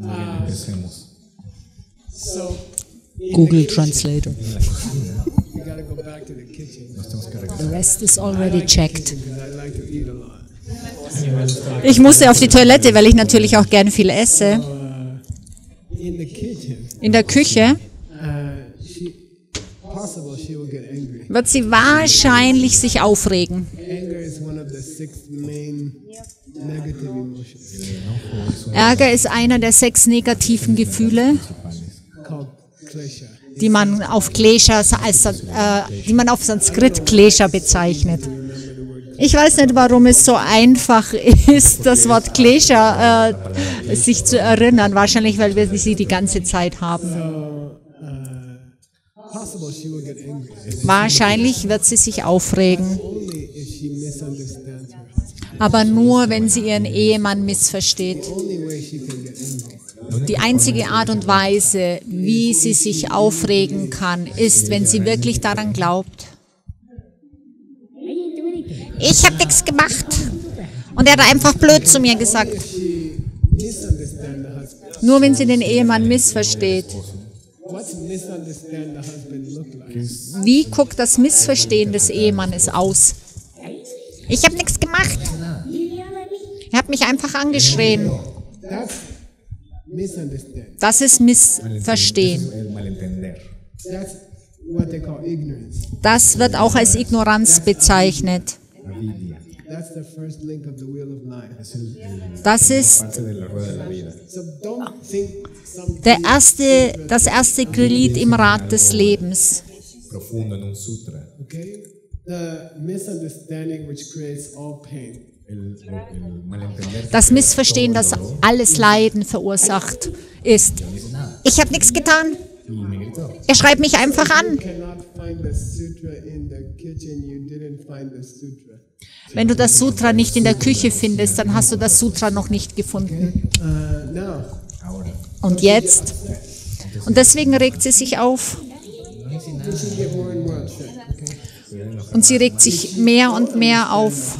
Empecemos. So, Google Translator. Go the rest is already checked. Like. Ich musste auf die Toilette, weil ich natürlich auch gern viel esse. In the kitchen, In der Küche uh, wird sie wahrscheinlich sich aufregen. Anger is one of the six main Ärger ist einer der sechs negativen Gefühle, die man auf Klesha, als, äh, die man auf Sanskrit Klesha bezeichnet. Ich weiß nicht, warum es so einfach ist, das Wort Klesha äh, sich zu erinnern. Wahrscheinlich, weil wir sie die ganze Zeit haben. Angry Wahrscheinlich wird sie sich aufregen, aber nur, wenn sie ihren Ehemann missversteht. Die einzige Art und Weise, wie sie sich aufregen kann, ist, wenn sie wirklich daran glaubt. Ich habe nichts gemacht. Und er hat einfach blöd zu mir gesagt. Nur wenn sie den Ehemann missversteht. Wie guckt das Missverstehen des Ehemannes aus? Ich habe nichts gemacht. Er hat mich einfach angeschrien. Das ist Missverstehen. Das wird auch als Ignoranz bezeichnet. Das ist der erste, das erste Glied im Rad des Lebens. Okay. The misunderstanding which creates all pain. Das Missverstehen, das alles Leiden verursacht, ist. Ich habe nichts getan. Er schreibt mich einfach an. Wenn du das Sutra nicht in der Küche findest, dann hast du das Sutra noch nicht gefunden. Uh. Und jetzt? Und deswegen regt sie sich auf. Und sie regt sich mehr und mehr auf.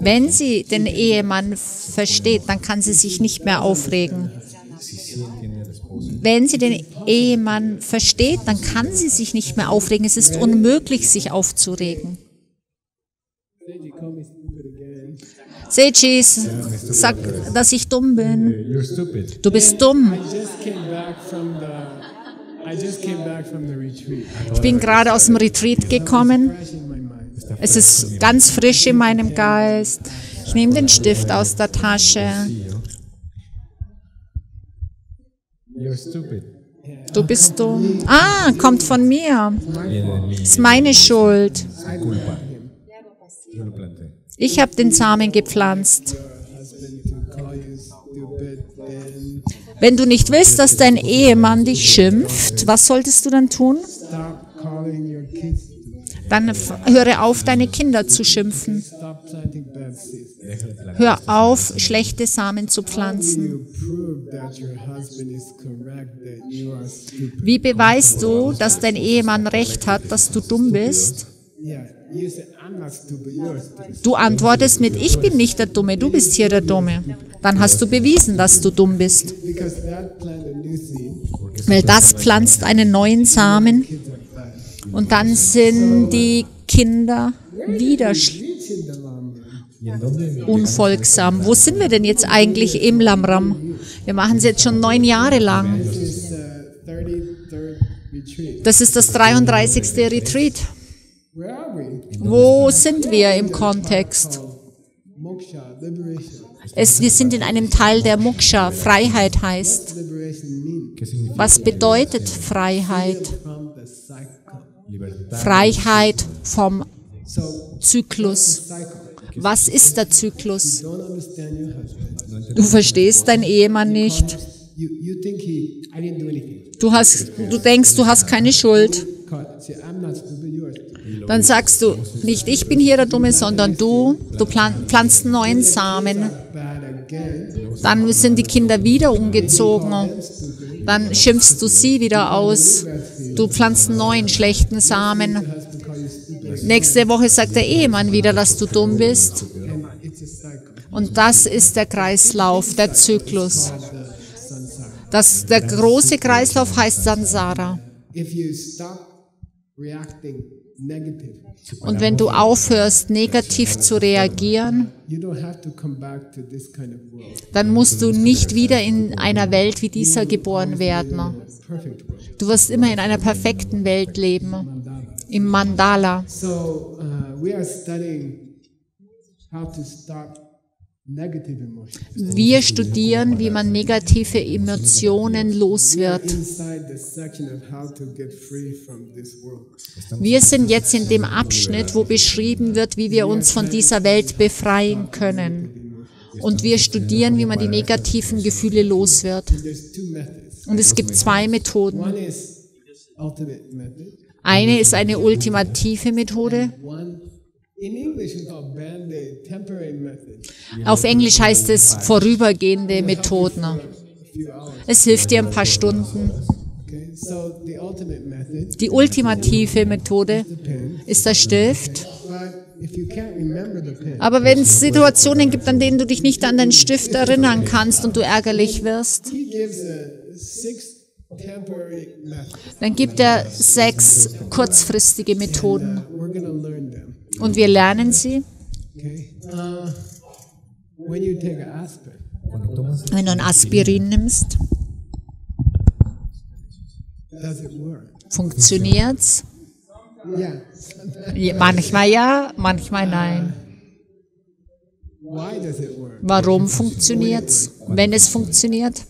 Wenn sie den Ehemann versteht, dann kann sie sich nicht mehr aufregen. Wenn sie den Ehemann versteht, dann kann sie sich nicht mehr aufregen. Es ist unmöglich, sich aufzuregen. Seiji, sag, dass ich dumm bin. Du bist dumm. Ich bin gerade aus dem Retreat gekommen. Es ist ganz frisch in meinem Geist. Ich nehme den Stift aus der Tasche. Du bist dumm. Ah, kommt von mir. Ist meine Schuld. Ich habe den Samen gepflanzt. Wenn du nicht willst, dass dein Ehemann dich schimpft, was solltest du dann tun? Dann höre auf, deine Kinder zu schimpfen. Hör auf, schlechte Samen zu pflanzen. Wie beweist du, dass dein Ehemann recht hat, dass du dumm bist? Du antwortest mit, ich bin nicht der Dumme, du bist hier der Dumme. Dann hast du bewiesen, dass du dumm bist. Weil das pflanzt einen neuen Samen. Und dann sind die Kinder wieder unfolgsam. Wo sind wir denn jetzt eigentlich im Lamram? Wir machen es jetzt schon neun Jahre lang. This is the 33rd retreat. Das ist das 33. Retreat. Wo sind wir im Kontext? Es, wir sind in einem Teil, der Moksha, Freiheit heißt. Liberation mean ¿Qué significa Was bedeutet Freiheit? Freiheit vom Zyklus. Was ist der Zyklus? Du verstehst deinen Ehemann nicht. Du, hast, du denkst, du hast keine Schuld. Dann sagst du, nicht ich bin hier der Dumme, sondern du. Du pflanzt einen neuen Samen. Dann sind die Kinder wieder umgezogen. Dann schimpfst du sie wieder aus. Du pflanzt neuen schlechten Samen. Nächste Woche sagt der Ehemann wieder, dass du dumm bist. Und das ist der Kreislauf, der Zyklus. Das, der große Kreislauf heißt Sansara. Und wenn du aufhörst, negativ zu reagieren, dann musst du nicht wieder in einer Welt wie dieser geboren werden. Du wirst immer in einer perfekten Welt leben, im Mandala. So uh, we are studying how to stop negative emotions. Wir studieren, wie man negative Emotionen los wird. Wir sind jetzt in dem Abschnitt, wo beschrieben wird, wie wir uns von dieser Welt befreien können. Und wir studieren, wie man die negativen Gefühle los wird. Und es gibt zwei Methoden. Eine ist eine ultimative Methode. Auf Englisch heißt es vorübergehende Methoden. Es hilft dir ein paar Stunden. Die ultimative Methode ist der Stift. Aber wenn es Situationen gibt, an denen du dich nicht an den Stift erinnern kannst und du ärgerlich wirst, dann gibt er sechs kurzfristige Methoden. Und wir lernen sie. Okay. Uh, when you take an aspirin, Cuando tomas Wenn du ein Aspirin nimmst, funktioniert's. Yeah. Ja, Manchmal ja, manchmal nein. Warum funktioniert's? Wenn es funktioniert,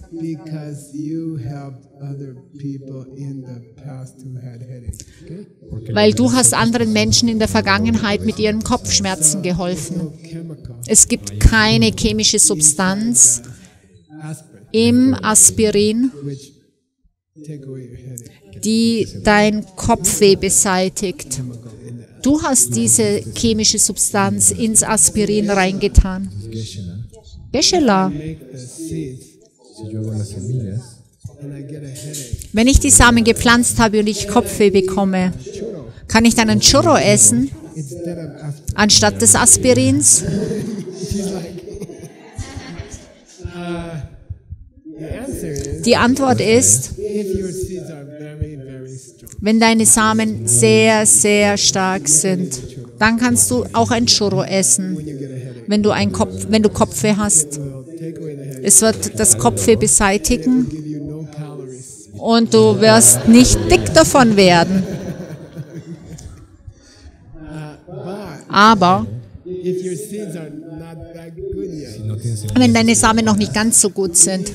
weil du hast anderen Menschen in der Vergangenheit mit ihren Kopfschmerzen geholfen. Es gibt keine chemische Substanz im Aspirin, die dein Kopfweh beseitigt. Du hast diese chemische Substanz ins Aspirin reingetan. Geshe-la, Geshe-la. Make the seeds si yo hago las semillas, and I get a headache. Wenn ich die Samen gepflanzt habe und ich Kopfweh bekomme, kann ich dann einen Churro essen anstatt des Aspirins? Die Antwort ist, if your seeds are very, very strong, wenn deine Samen sehr, sehr stark sind, dann kannst du auch ein Churro essen, wenn du, ein Kopf, wenn du Kopfweh hast. Es wird das Kopfweh beseitigen und du wirst nicht dick davon werden. Aber if your seeds are not that good yet, si no tienes semillas, wenn deine Samen noch nicht ganz so gut sind,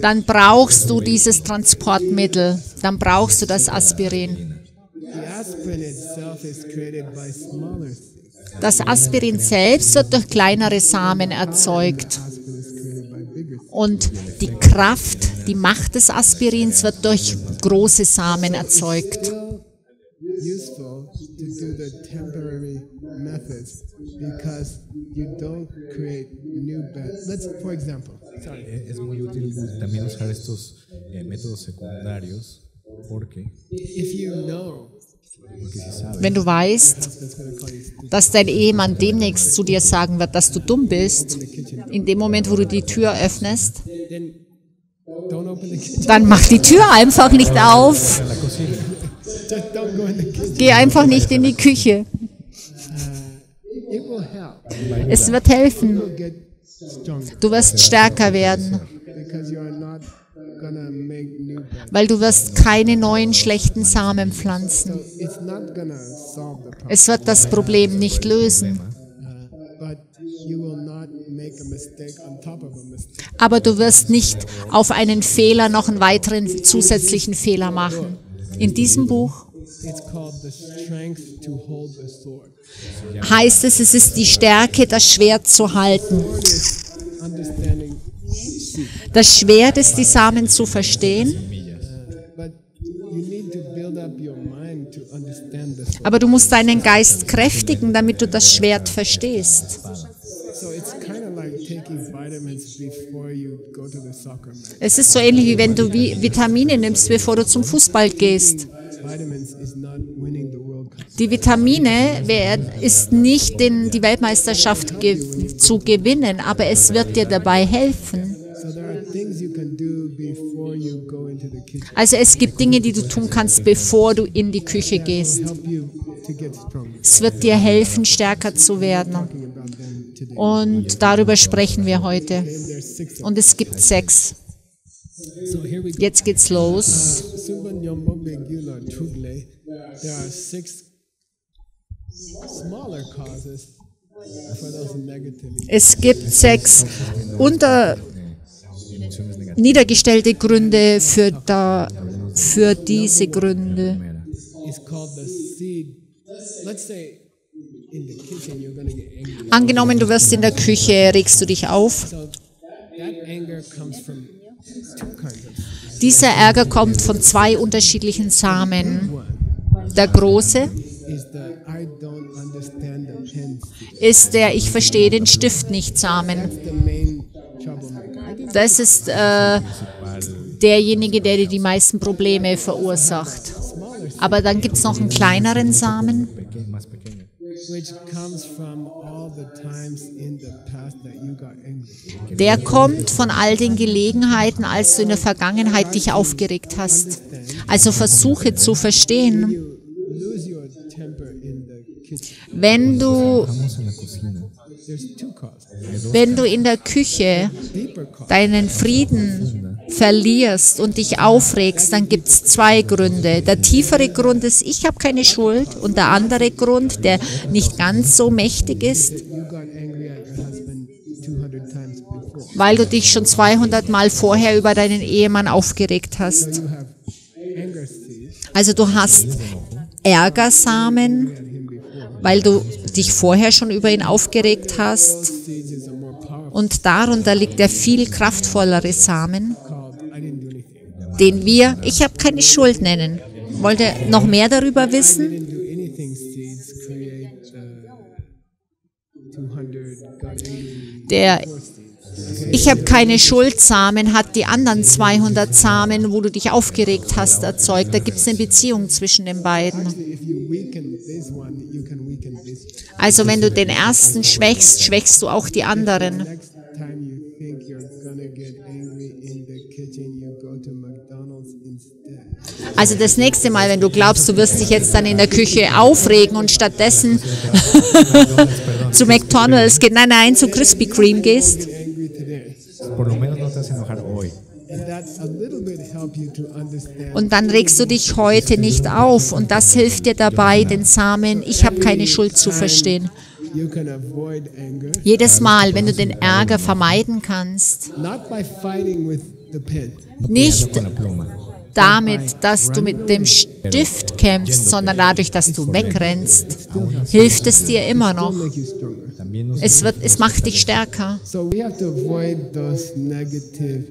dann brauchst du dieses Transportmittel, dann brauchst du das Aspirin. The aspirin itself is created by smaller seeds. Das Aspirin selbst wird durch kleinere Samen erzeugt. Aspirin is created by bigger seeds. Und die Kraft, die Macht des Aspirins wird durch große Samen erzeugt. Useful to do the temporary methods because you don't create new beds. Let's, for example, sorry. eh, es muy útil también usar estos eh, métodos secundarios porque, If you know Wenn du weißt, dass dein Ehemann demnächst zu dir sagen wird, dass du dumm bist, in dem Moment, wo du die Tür öffnest, then don't open the kitchen. dann mach die Tür einfach nicht auf. Geh einfach nicht in die Küche. Es wird helfen. Du wirst stärker werden, weil du wirst keine neuen schlechten Samen pflanzen. Es wird das Problem nicht lösen, aber du wirst nicht auf einen Fehler noch einen weiteren zusätzlichen Fehler machen. In diesem Buch heißt es, es ist die Stärke, das Schwert zu halten. Das Schwert ist, die Samen zu verstehen, aber du musst deinen Geist kräftigen, damit du das Schwert verstehst. So it's kind vitamins before you Es ist so ähnlich wie wenn du Vi- Vitamine nimmst, bevor du zum Fußball gehst. Die Vitamine ist nicht den, die Weltmeisterschaft ge zu gewinnen, aber es wird dir dabei helfen. Also es gibt Dinge, die du tun kannst, bevor du in die Küche gehst. Es wird dir helfen, stärker zu werden. Und darüber sprechen wir heute. Und es gibt sechs. So here we go. Jetzt geht's los. Trugle. There are six smaller causes for those negative. Es gibt sechs unter niedergestellte Gründe für, da, für diese Gründe. Angenommen, du wirst in der Küche, regst du dich auf. Dieser Ärger kommt von zwei unterschiedlichen Samen. Der große ist der Ich verstehe den Stift nicht Samen. Das ist äh, derjenige, der dir die meisten Probleme verursacht. Aber dann gibt es noch einen kleineren Samen, Der kommt von all den Gelegenheiten, als du in der Vergangenheit dich aufgeregt hast. Also versuche zu verstehen, wenn du, wenn du in der Küche deinen Frieden verlierst und dich aufregst, dann gibt es zwei Gründe. Der tiefere Grund ist, ich habe keine Schuld und der andere Grund, der nicht ganz so mächtig ist, You got angry at your husband 200 times before. weil du dich schon 200 Mal vorher über deinen Ehemann aufgeregt hast. Also du hast Ärgersamen, weil du dich vorher schon über ihn aufgeregt hast. Und darunter liegt der viel kraftvollere Samen, called I didn't do anything. Den wir, ich habe keine Schuld nennen. Wollt ihr noch mehr darüber wissen? Uh, 200 got angry Der. Ich habe keine Schuld Samen hat die anderen 200 Samen, wo du dich aufgeregt hast, erzeugt. Da gibt es eine Beziehung zwischen den beiden. Also wenn du den ersten schwächst, schwächst du auch die anderen. Also das nächste Mal, wenn du glaubst, du wirst dich jetzt dann in der Küche aufregen und stattdessen zu McDonald's gehst, nein, nein, zu Krispy Kreme gehst, und dann regst du dich heute nicht auf und das hilft dir dabei, den Samen, ich habe keine Schuld zu verstehen. Jedes Mal, wenn du den Ärger vermeiden kannst, nicht. Damit, dass du mit dem Stift kämpfst, sondern dadurch, dass du wegrennst, hilft es dir immer noch. Es, wird, es macht dich stärker. So we have to avoid those negative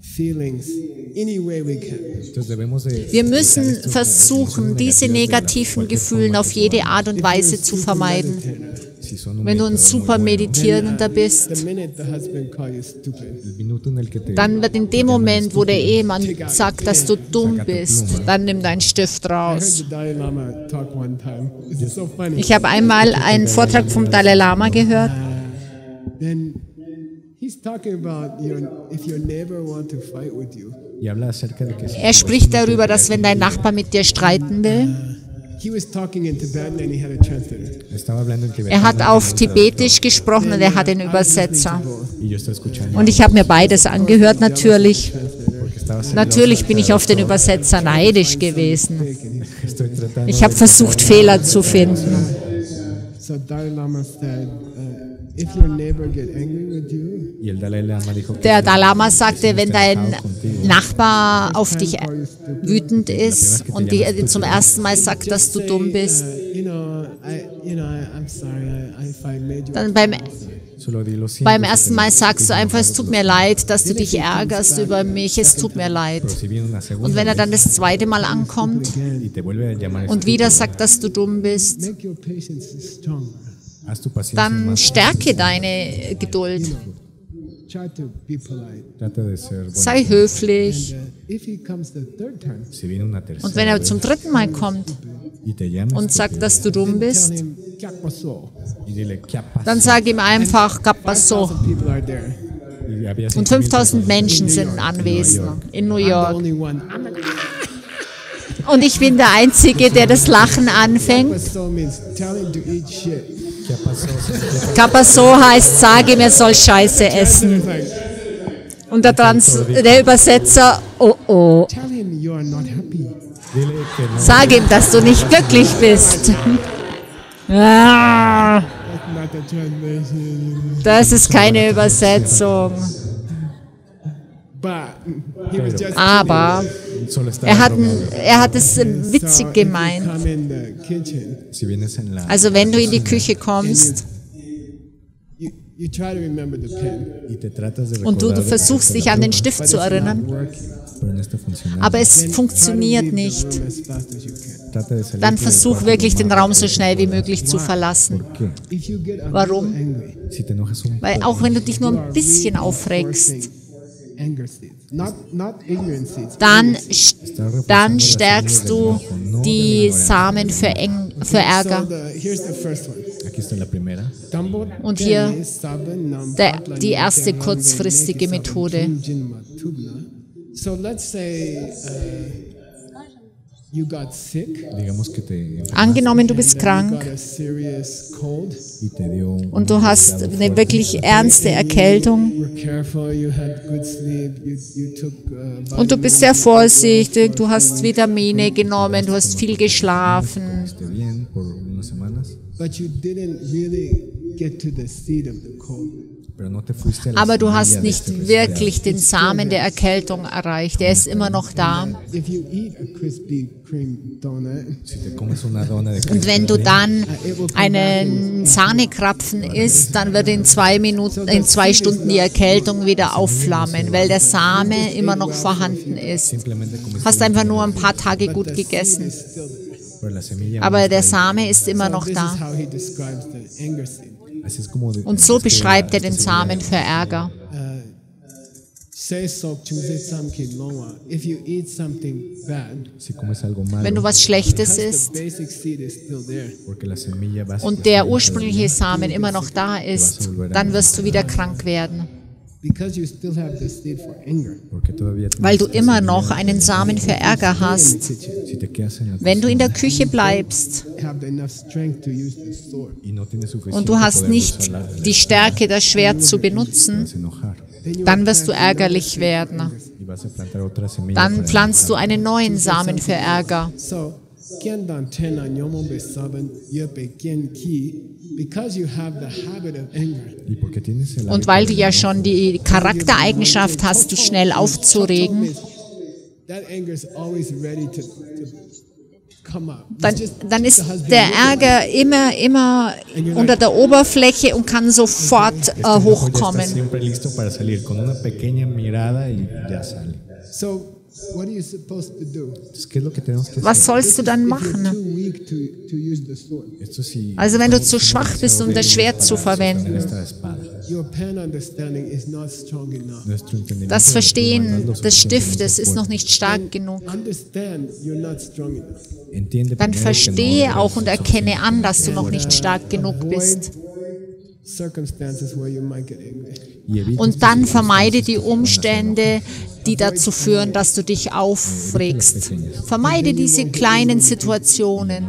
feelings any way we can. Entonces debemos de Wir müssen versuchen, diese negativen Gefühle auf jede Art und Weise zu vermeiden. Wenn du ein super Meditierender bist, dann wird in dem Moment, wo der Ehemann sagt, dass du dumm bist, dann nimm deinen Stift raus. Ich habe einmal einen Vortrag vom Dalai Lama. Gehört. Si Er spricht darüber, dass wenn dein Nachbar mit dir streiten will, Er hat auf Tibetisch gesprochen und er hat den Übersetzer. Und ich habe mir beides angehört, natürlich. Natürlich bin ich auf den Übersetzer neidisch gewesen. Ich habe versucht, Fehler zu finden. Der Dalai sagte, wenn dein Nachbar auf dich wütend ist und dir zum ersten Mal sagt, dass du dumm bist, dann beim, beim ersten Mal sagst du einfach, es tut mir leid, dass du dich ärgerst über mich, es tut mir leid. Und wenn er dann das zweite Mal ankommt und wieder sagt, dass du dumm bist, Dann stärke deine Geduld. Sei höflich. And uh, if he comes the third time, Si viene una tercera Und wenn er zum dritten Mal kommt und sagt, dass du dumm tell bist, dann sag ihm einfach, Capasso. 5,000 people are there. Y había Und 5000 Menschen sind anwesend in New York. Und ich bin der Einzige, der das Lachen anfängt. Capasso heißt, sage er soll Scheiße essen. Und der, Trans der Übersetzer, oh oh, sag ihm, dass du nicht glücklich bist. Ah, das ist keine Übersetzung. Aber er hat, er hat es. So witzig gemeint. Also wenn du in die Küche kommst und du, du versuchst dich an den Stift zu erinnern, aber es funktioniert nicht, dann versuch wirklich den Raum so schnell wie möglich zu verlassen. Warum? Weil auch wenn du dich nur ein bisschen aufregst, dann, dann stärkst du die Samen für, Eng, für Ärger. Und hier der- die erste te kurzfristige Methode. So let's say uh, you got sick. Digamos que te enfermaste Angenommen, du bist and krank y te dio un und du hast eine wirklich ernste Erkältung. Uh, und du bist sehr vorsichtig, du hast Vitamine genommen, du hast viel geschlafen, But you didn't really get to the seed of the cold. Aber du hast nicht wirklich den Samen der Erkältung erreicht. Der ist immer noch da. Und wenn du dann einen in- Sahnekrapfen isst, dann wird in zwei Minuten, in zwei Stunden die Erkältung wieder aufflammen, weil der Same immer noch vorhanden ist. Hast einfach nur ein paar Tage but gut gegessen. Aber der. Same ist immer noch da. Und so beschreibt er den Samen für Ärger. Malo, Wenn du was Schlechtes isst und der ursprüngliche Samen immer noch da ist, dann wirst du wieder krank werden, weil du immer noch einen Samen für Ärger hast. Wenn du in der Küche bleibst und du hast nicht die Stärke, das Schwert zu benutzen, dann wirst du ärgerlich werden. Dann pflanzt du einen neuen Samen für Ärger. So, kien dan tena nyomo be saben yepe kien ki, because you have the habit of anger. Y porque tienes el Und weil du ja schon die Charaktereigenschaft hast, dich schnell aufzuregen, That anger is always ready to, to come up. It's dann, dann ist der Ärger immer, immer unter der Oberfläche und kann sofort äh, hochkommen. So, Was sollst du dann machen? Also wenn du zu schwach bist, um das Schwert zu verwenden, esta espada. your pen understanding is not strong enough. Nuestro entendimiento das Verstehen des Stiftes ist noch nicht stark genug. Dann verstehe eres auch und erkenne an, dass du noch nicht stark genug bist. Und dann vermeide die Umstände, die dazu führen, dass du dich aufregst. Vermeide diese kleinen Situationen.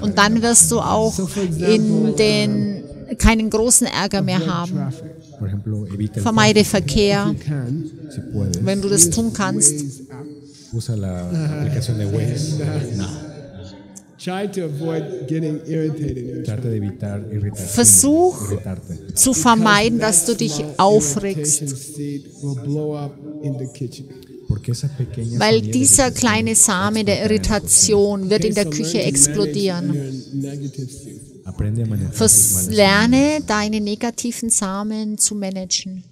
Und dann wirst du auch in den keinen großen Ärger mehr haben. Vermeide Verkehr, wenn du das tun kannst. Usa la aplicación de Waze. Trata de evitar irritación, Versuch irritarte. zu vermeiden, dass du dich aufregst. Weil dieser kleine Same der Irritation wird in der Küche explodieren. Vers lerne deine negativen Samen zu managen.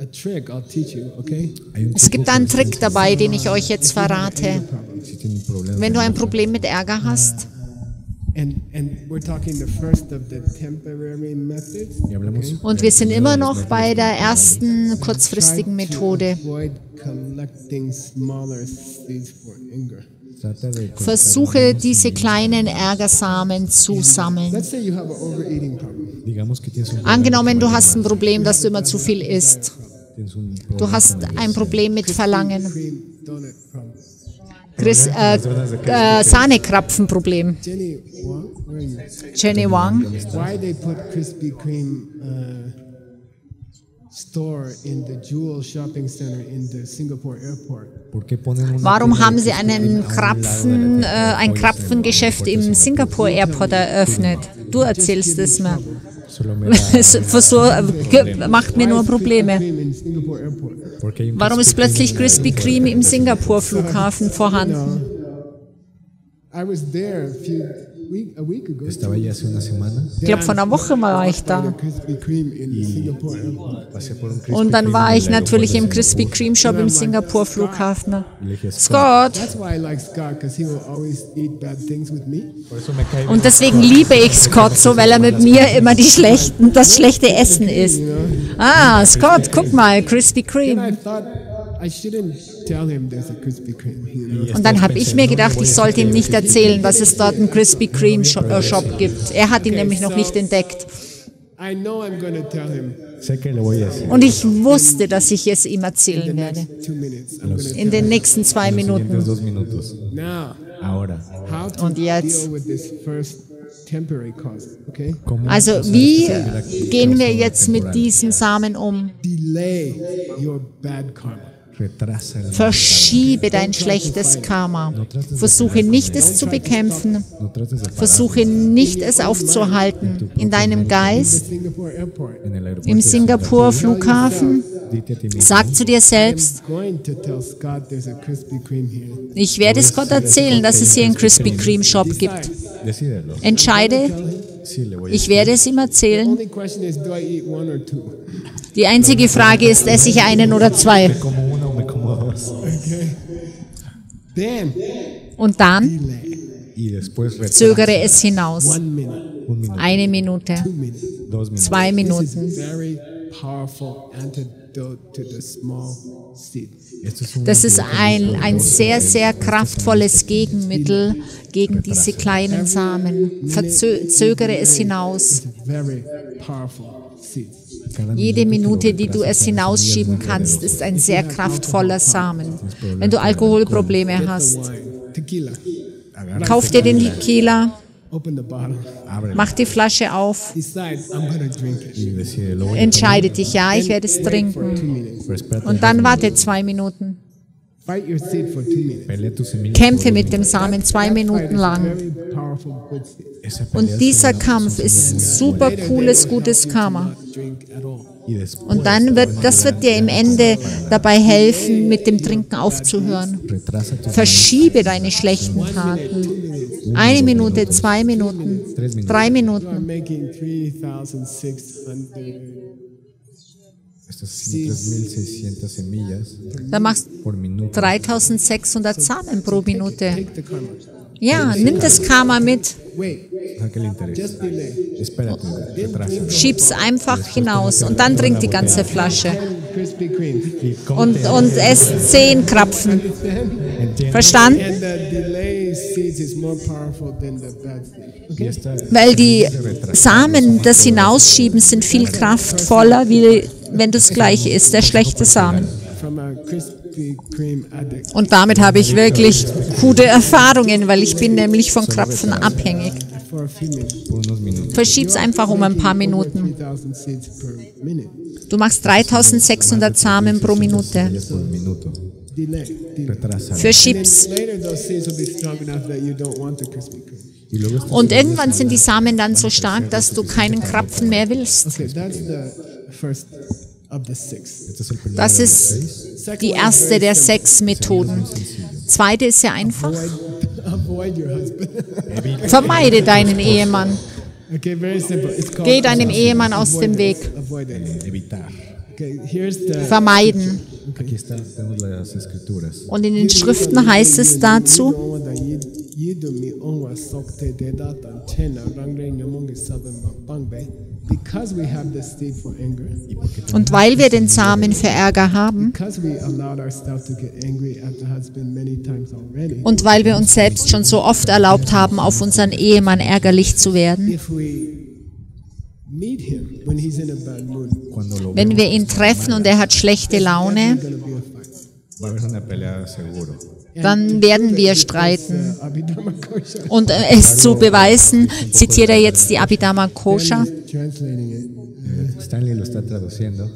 There's a, a, a trick I'll teach you, okay? Hay un Es gibt einen Trick dabei, den ich euch jetzt verrate. Wenn du ein Problem mit Ärger hast, And, and we're talking the first of the temporary methods. Y hablamos Und wir sind immer noch bei der ersten kurzfristigen Methode. Avoid collecting smaller seeds for anger. trata de Versuche diese kleinen Ärgersamen zu sammeln. Angenommen, du hast ein Problem, dass du immer zu viel isst. Du hast ein Problem mit Verlangen. Chris, äh, äh, Sahnekrapfenproblem. Jenny Wang. Why they put Krispy Kreme uh, store in the Jewel Shopping Center in the Singapore airport? ¿Por qué ponen una Warum haben sie einen Krapfen, äh, ein Krapfengeschäft im Singapore Airport eröffnet? Du erzählst es mir. Es ge- macht mir nur Probleme. Warum ist plötzlich Krispy Kreme im Singapur? Singapur-Flughafen vorhanden? I was there a few Estaba allí hace una semana, Ich glaube, vor einer Woche war ich da. Und dann war ich natürlich im Krispy Singapur. Kreme Shop im le dije, Scott! That's why I like Scott because he will always eat bad things with me. por eso me cae Und deswegen liebe ich Scott so, weil er mit mir immer die schlechten, das schlechte Essen isst. Ah, Scott, guck mal, Krispy Kreme. Und dann habe ich mir gedacht, ich sollte ihm nicht erzählen, dass es dort einen Krispy Kreme Shop, äh, Shop gibt. Er hat ihn nämlich noch nicht entdeckt. I know I'm going to tell him Sé que le voy a decir. Und ich wusste, dass ich es ihm in the erzählen werde. In den nächsten zwei Minuten. Und jetzt? deal with this first temporary cause. Okay, ¿cómo Also, wie gehen wir jetzt mit diesen Samen um? Verschiebe dein schlechtes Karma. Versuche nicht, es zu bekämpfen. Versuche nicht, es aufzuhalten. In deinem Geist, im Singapur-Flughafen, sag zu dir selbst, ich werde Scott erzählen, dass es hier einen Krispy Kreme Shop gibt. Entscheide, ich werde es ihm erzählen. Die einzige Frage ist, esse ich einen oder zwei? ¿Me como una o me como dos? Then Und dann zögere es hinaus. Eine Minute, zwei Minuten. Is very powerful antidote to the small seed. Esto es un Das ist ein, ein sehr, sehr kraftvolles Gegenmittel gegen diese kleinen Samen. Verzögere es hinaus. Jede Minute, die du es hinausschieben kannst, ist ein sehr kraftvoller Samen. Wenn du Alkoholprobleme hast, kauf dir den Tequila, Open the bottle. Ábrelo mach die Flasche auf, entscheide dich, ja, ich werde es trinken. Und dann warte zwei Minuten. Kämpfe mit dem Samen zwei Minuten lang. Und dieser se- Kampf ist super cooles, gutes Karma. Und dann wird, das wird dir im Ende dabei helfen, mit dem Trinken aufzuhören. Verschiebe deine schlechten Taten. Eine Minute, zwei Minuten, drei Minuten. Making 3,600 Estás haciendo 3.600 semillas Da machst por minuto. 3600 Samen pro Minute. Ja, nimm das Karma. Mit, retrasa. schieb's einfach hinaus und dann trink die ganze Flasche. Und, und ess zehn Krapfen. Verstanden? Weil die Samen, das Hinausschieben, sind viel kraftvoller, wie wenn du es gleich isst, der schlechte Samen. Und damit habe ich wirklich gute Erfahrungen, weil ich bin nämlich von Krapfen abhängig. Verschieb's einfach um ein paar Minuten. 3,000 seeds per minute. Du machst 3600 Samen pro Minute. Verschieb's. Und irgendwann sind die Samen dann so stark, dass du keinen Krapfen mehr willst. Das ist die erste der sechs Methoden. Zweite ist sehr einfach. Avoid, avoid your husband. Vermeide deinen Ehemann. okay, very simple. It's called Geh deinem Ehemann aus dem Weg. Vermeiden. Und in den Schriften heißt es dazu, Und weil wir den Samen für Ärger haben und weil wir uns selbst schon so oft erlaubt haben, auf unseren Ehemann ärgerlich zu werden, wenn wir ihn treffen und er hat schlechte Laune, there's gonna be a fight. va a haber una pelea seguro. dann werden wir streiten. Uh, Und äh, es zu beweisen, zitiert er jetzt die Abhidharma Kosha. Stanley lo está traduciendo.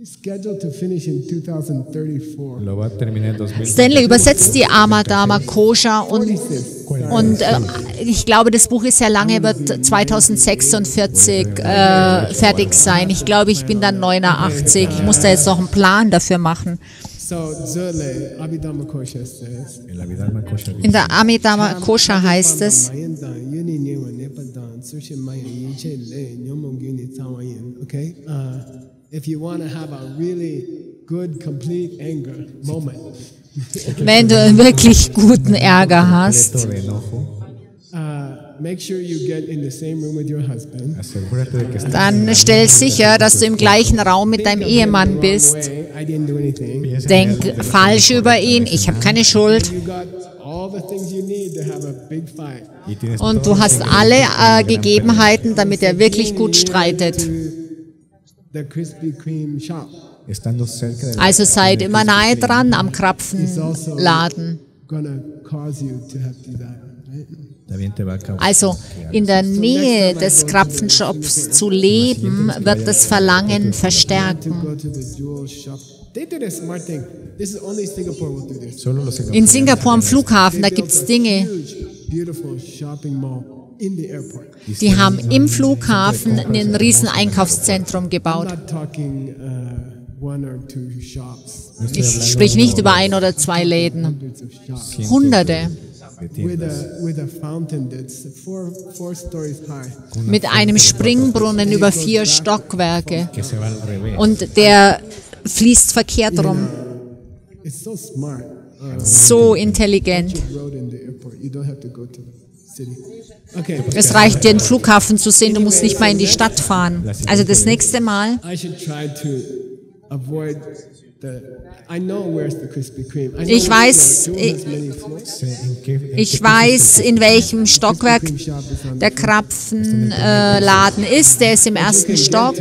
He's scheduled to finish in 2034. Lo va a terminar en 2000. Stanley übersetzt die Abhidharma Kosha und, 46. und äh, ich glaube, das Buch ist sehr lange, wird 2046 äh, fertig sein. Ich glaube, ich bin dann 89. Ich muss da jetzt noch einen Plan dafür machen. In der Abhidharma Kosha heißt es, Okay? Uh, if you want to have a really good, complete anger moment, wenn du einen wirklich guten Ärger hast, uh, make sure you get in the same room with your husband. asegúrate de que estés dann stell sicher, dass du im gleichen Raum mit deinem Ehemann bist. Denk falsch über ihn, ich habe keine Schuld. You got all the things you need to have a big fight. y tienes Und du hast alle äh, Gegebenheiten, damit er wirklich gut streitet. The Krispy Kreme shop. estando cerca de Also seid immer nahe dran am Krapfenladen. Gonna cause you to have desire. Right? también te va a causar Also in der Nähe des Krapfenshops zu leben, wird das Verlangen verstärken. In Singapur am Flughafen, da gibt es Dinge, Huge, beautiful shopping mall in the airport. die haben im Flughafen ein riesen Einkaufszentrum gebaut. not talking uh, one or two shops. Ich sprich nicht über ein oder zwei Läden. Hunderte. de With tiendas a with a fountain that's four four stories high. Mit einem Springbrunnen über vier Stockwerke. Und der fließt verkehrt rum. It's so smart. So intelligent. Okay. Es reicht, den Flughafen zu sehen, du musst nicht mal in die Stadt fahren. Also das nächste Mal, Ich weiß, ich- has many floors. ¿En qué- en ich qué weiß, in welchem Stockwerk der Krapfenladen ist. Der ist im ersten Stock.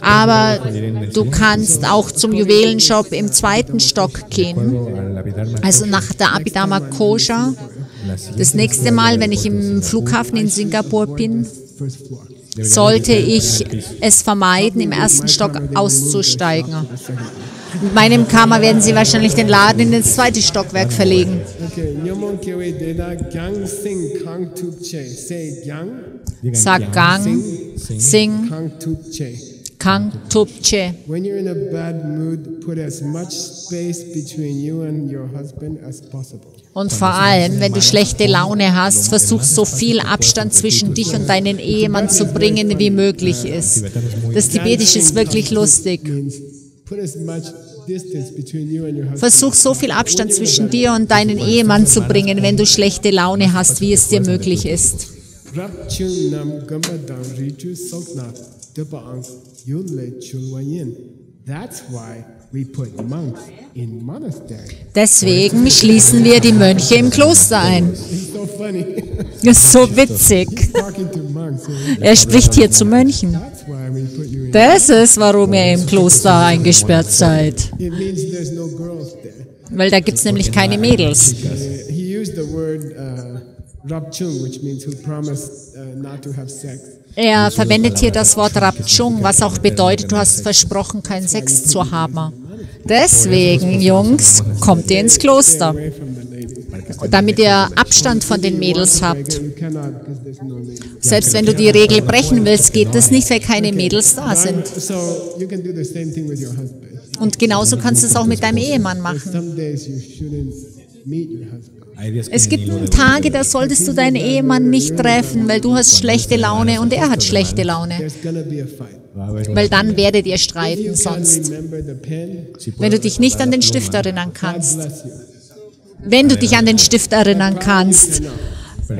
Aber du kannst auch zum Juwelenshop im zweiten Stock gehen. Also nach der Abhidharma Kosha. Das nächste Mal, wenn ich im Flughafen in Singapur bin, sollte ich es vermeiden, im ersten Stock auszusteigen. Mit meinem Karma werden sie wahrscheinlich den Laden in das zweite Stockwerk verlegen. Sag Gang, Sing, kang tup che. Kang, Tupche. When you're in a bad mood, put as much space between you and your husband as possible. Und vor allem, wenn du schlechte Laune hast, versuch so viel Abstand zwischen dich und deinen Ehemann zu bringen, wie möglich ist. Das Tibetische ist wirklich lustig. Means put as much distance between you and your husband. Versuch so viel Abstand zwischen dir und deinen Ehemann zu bringen, wenn du schlechte Laune hast, wie es dir möglich ist. Rap chung nam gamba dang richu sokna depa ang yun le chulwayin. That's why we put monks in monastery. Deswegen schließen wir die Mönche im Kloster ein. Das ist so witzig. Er spricht hier zu Mönchen. You in. Das ist, warum ihr im Kloster eingesperrt seid. Weil da gibt es nämlich keine Mädels. Uh. Er verwendet hier das Wort Rapchung, was auch bedeutet, du hast versprochen, keinen Sex zu haben. Deswegen, Jungs, kommt ihr ins Kloster, damit ihr Abstand von den Mädels habt. Selbst wenn du die Regel brechen willst, geht das nicht, weil keine Mädels da sind. Und genauso kannst du es auch mit deinem Ehemann machen. Es gibt Tage, da solltest du deinen Ehemann nicht treffen, weil du hast schlechte Laune und er hat schlechte Laune. Weil dann werdet ihr streiten sonst. Wenn du dich nicht an den Stift erinnern kannst. Wenn du dich an den Stift erinnern kannst,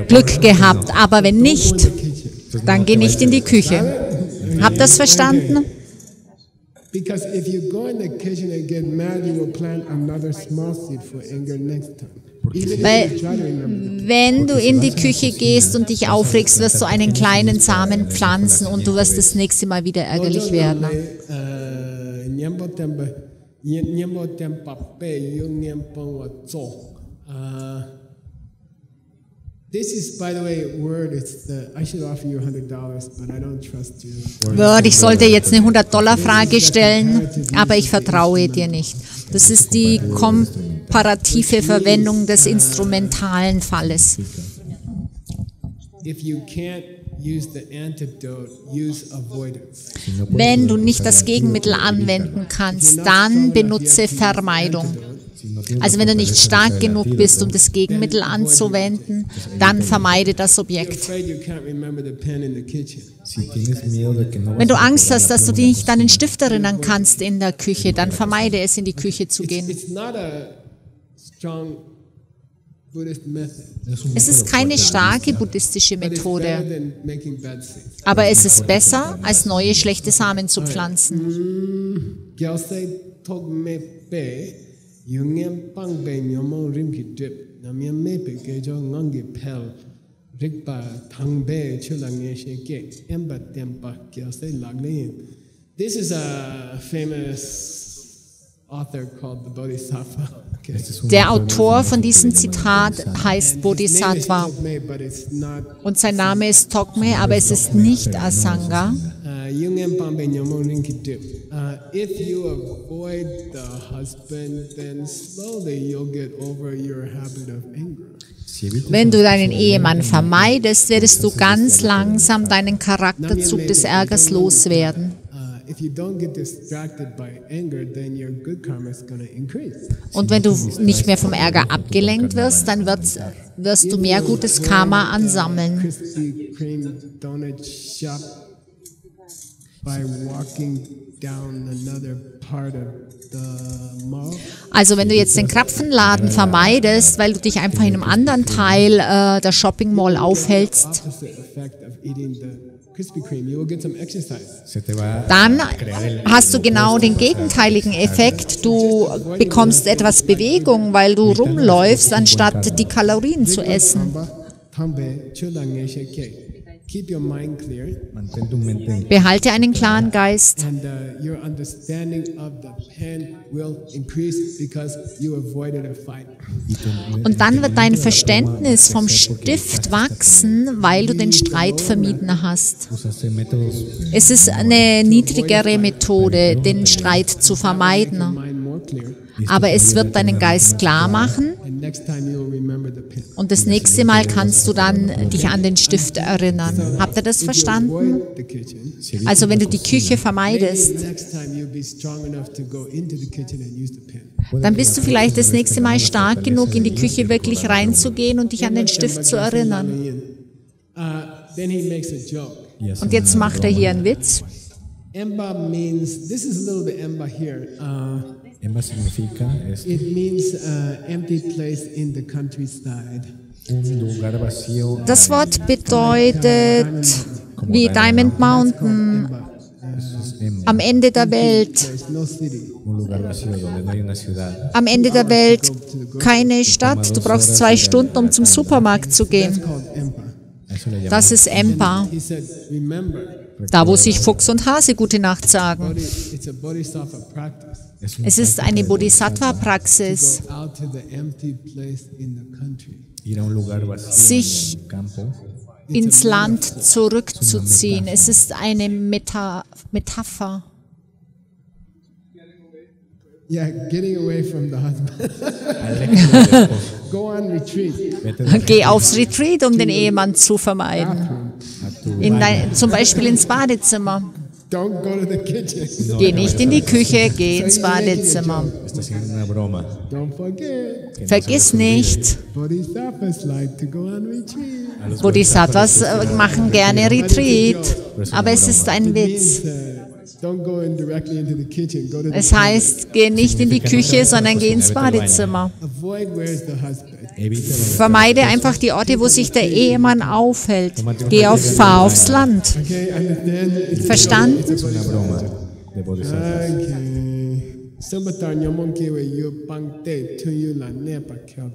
Glück gehabt, aber wenn nicht, dann geh nicht in die Küche. Habt das verstanden? Because if you go in the kitchen and get mad, you will plant another small seed for anger next time. Weil wenn du in die Küche gehst und dich aufregst, wirst du einen kleinen Samen pflanzen und du wirst das nächste Mal wieder ärgerlich werden. This is, by the way, word. It's the. I should offer you hundred dollars, but I don't trust you. Word, ich sollte jetzt eine 100-Dollar-Frage stellen, aber ich vertraue dir nicht. Das ist die komparative Verwendung des instrumentalen Falles. Wenn du nicht das Gegenmittel anwenden kannst, dann benutze Vermeidung. Also wenn du nicht stark genug bist, um das Gegenmittel anzuwenden, dann vermeide das Objekt. no Wenn du Angst hast, dass du dich nicht an den Stift erinnern kannst in der Küche, dann vermeide es, in die Küche zu gehen. Es ist keine starke buddhistische Methode, aber es ist besser, als neue schlechte Samen zu pflanzen. Yungem pang pe nyomong rimki drip, namyam me pe kejo ngangi pel, rikpa thang pe chula nge she ke, emba tempa gyalsai lagne yin. This is a famous author called the Bodhisattva. Okay. Der autor von diesem Zitat heißt Bodhisattva His name is Tokme, but it's not und sein Name ist Tokme, aber es ist nicht Asanga. Uh, Yungem Pambe Nyomong Rinki Dip. Uh, if you avoid the husband, then slowly you'll get over your habit of anger. Wenn du deinen Ehemann vermeidest, wirst du ganz langsam deinen Charakterzug des Ärgers loswerden. Uh, if you don't get distracted by anger, then your good karma is going to increase. Und wenn du nicht mehr vom Ärger abgelenkt wirst, dann wird, wirst du mehr gutes Karma ansammeln. Also wenn du jetzt den Krapfenladen vermeidest, weil du dich einfach in einem anderen Teil äh, der Shopping Mall aufhältst, dann hast du genau den gegenteiligen Effekt. Du bekommst etwas Bewegung, weil du rumläufst, anstatt die Kalorien zu essen. Mantén tu mente Behalte einen klaren Geist. and uh, your understanding of the pen will increase because you avoided a fight. y tu Und dann wird dein Verständnis vom Stift wachsen, weil du den Streit vermieden hast. Es ist eine niedrigere Methode, den Streit zu vermeiden. Aber es wird deinen Geist klar machen und das nächste Mal kannst du dann dich an den Stift erinnern. Habt ihr das verstanden? Also wenn du die Küche vermeidest, dann bist du vielleicht das nächste Mal stark genug, in die Küche wirklich reinzugehen und dich an den Stift zu erinnern. Und jetzt macht er hier einen Witz. Emba means, this is a little bit Emba here. Uh, Emba significa es it means uh, empty place in the countryside. Das Wort bedeutet wie Diamond Mountain am Ende der Welt. Am Ende der Welt keine Stadt. Du brauchst zwei Stunden, um zum Supermarkt zu gehen. Das ist Empa. Da, wo sich Fuchs und Hase gute Nacht sagen. Es ist eine Bodhisattva-Praxis, sich ins Land zurückzuziehen. Es ist eine Meta Metapher. Yeah, getting away from the husband. Go on retreat. Geh aufs Retreat, um den Ehemann zu vermeiden. In dein, zum Beispiel ins Badezimmer. Don't go to the kitchen. Geh nicht in die Küche, geh ins Badezimmer. Vergiss nicht, bodhisattvas äh, machen gerne Retreat, aber es ist ein It Witz. uh, Es heißt, geh nicht in die Küche, sondern geh ins Badezimmer. Vermeide einfach die Orte, wo sich der Ehemann aufhält. Geh auf, fahr aufs Land. Verstanden?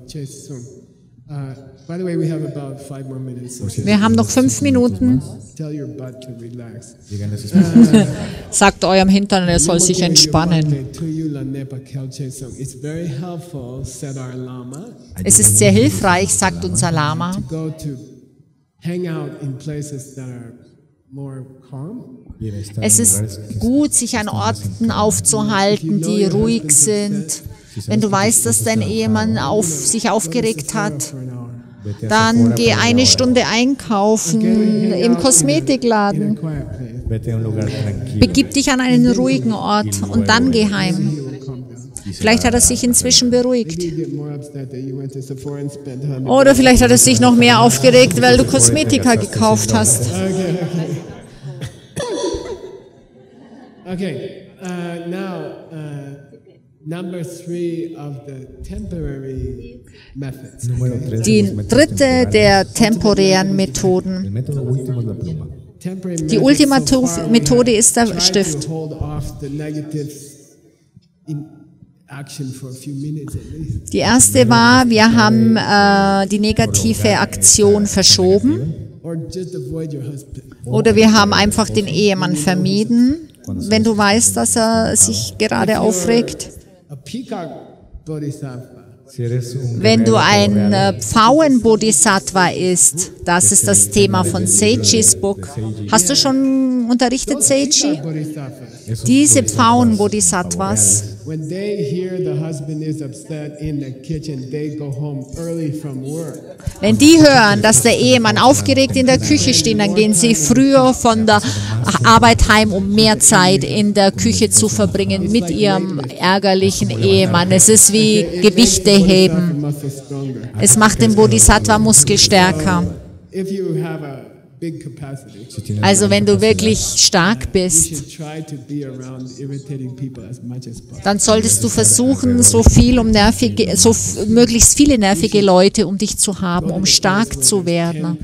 Okay. Uh, by the way, we have about five more minutes. So Wir haben noch fünf Minuten. tell your butt to relax. Díganles sus Sagt eurem Hintern, er soll sich entspannen. Ne Es ist sehr hilfreich, sagt unser Lama, go to hang out in places that are more calm. bienestar Es ist gut, sich an Orten aufzuhalten, die ruhig sind. Wenn du weißt, dass dein Ehemann auf, sich aufgeregt hat, dann geh eine. Stunde einkaufen im Kosmetikladen. Begib dich an einen ruhigen Ort und dann geh heim. Vielleicht hat er sich inzwischen beruhigt. You get more upset that you went to Sephora and spent 100 Oder vielleicht hat er sich noch mehr aufgeregt, weil du Kosmetika gekauft hast. Okay, uh, now uh, number three of the temporary methods. Die dritte der temporären Methoden. Die methods Ultima so far we Methode ist der Stift. Die erste war, wir haben äh, die negative Aktion verschoben oder wir haben einfach den Ehemann vermieden, wenn du weißt, dass er sich gerade aufregt. Wenn du ein äh, Pfauenbodhisattva ist, das ist das Thema von Seijis Buch. Hast du schon unterrichtet, esos Diese bodhisattvas Pfauenbodhisattvas, wenn die hören, dass der Ehemann aufgeregt in der Küche steht, dann gehen sie früher von der Arbeit heim, um mehr Zeit in der Küche zu verbringen mit ihrem ärgerlichen Ehemann. Es ist wie Gewichte heben. Es macht den Bodhisattva muskelstärker. Also wenn du wirklich stark bist, dann solltest du versuchen, so viel um nervige, so möglichst viele nervige Leute um dich zu haben, um stark zu werden.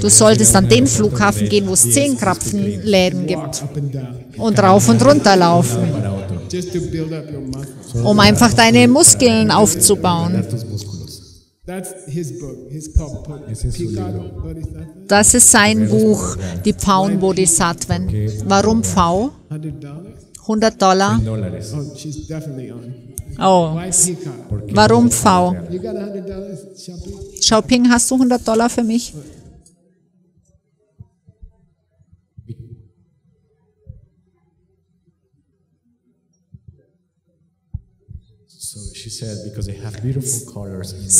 Du solltest an den Flughafen gehen, wo es zehn Krapfenläden gibt und rauf und runter laufen, um einfach deine Muskeln aufzubauen. Das ist sein Buch, die Pfauen-Bodhisattven. Warum Pfau? Hundred dollars. 100 Dollar. Oh, she's definitely on. Oh, warum dollars shopping? Xiaoping, hast du 100 Dollar für mich?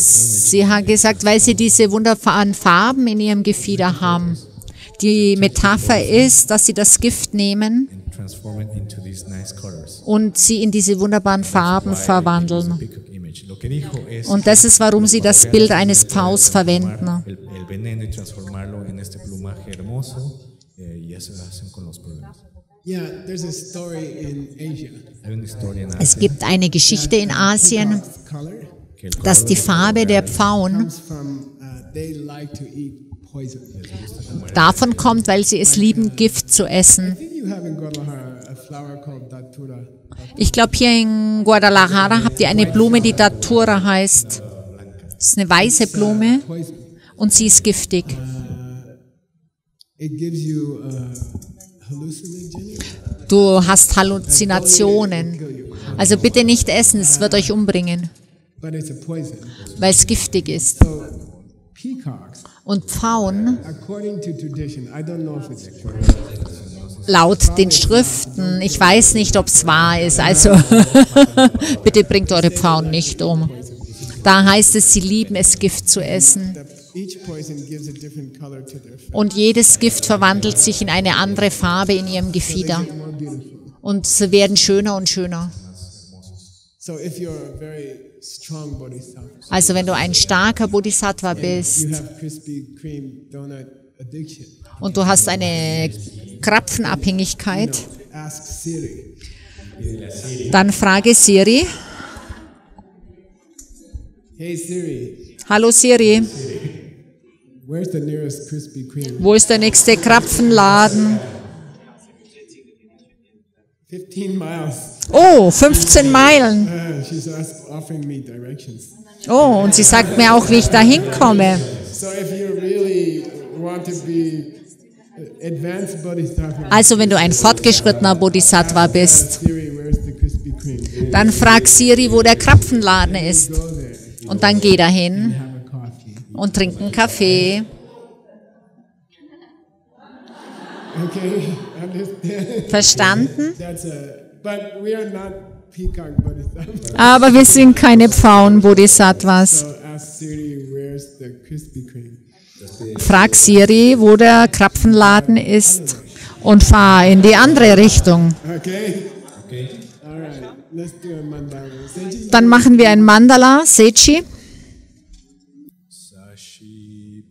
Sie hat gesagt, weil sie diese wunderbaren Farben in ihrem Gefieder haben. Die Metapher ist, dass sie das Gift nehmen und sie in diese wunderbaren Farben verwandeln. Und das ist, warum sie das Bild eines Pfaus verwenden. Es Asia gibt eine Geschichte in Asien, dass die Farbe der Pfauen comes from uh, they like to eat poison. davon kommt, weil sie es lieben, Gift zu essen. think you have in Guadalajara a flower called datura. Ich glaube, hier in Guadalajara habt ihr eine Blume, die Datura heißt. Das ist eine weiße Blume Poison. und sie ist giftig. It gives you uh. Du hast Halluzinationen. Also bitte nicht essen, es wird euch umbringen, weil es giftig ist. Und Pfauen, laut den Schriften, ich weiß nicht, ob es wahr ist, also bitte bringt eure Pfauen nicht um. Da heißt es, sie lieben es, Gift zu essen. Und jedes Gift verwandelt sich in eine andere Farbe in ihrem Gefieder. Und sie werden schöner und schöner. Also wenn du ein starker Bodhisattva bist und du hast eine Krapfenabhängigkeit, dann frage Siri. Hey Siri, Hallo Siri, wo ist der nächste Krapfenladen? 15 miles. Oh, 15 Meilen. Uh, she's ask, offering me directions. Oh, und sie sagt mir auch, wie ich da hinkomme. So if you really want to be advanced bodhisattva, Also wenn du ein fortgeschrittener Bodhisattva bist, dann frag Siri, wo der Krapfenladen ist. Und dann geh dahin und trink einen Kaffee. Verstanden? Aber wir sind keine Pfauen-Bodhisattvas. Frag Siri, wo der Krapfenladen ist und fahr in die andere Richtung. Okay. Dann machen wir ein Mandala, Sechi. Sashi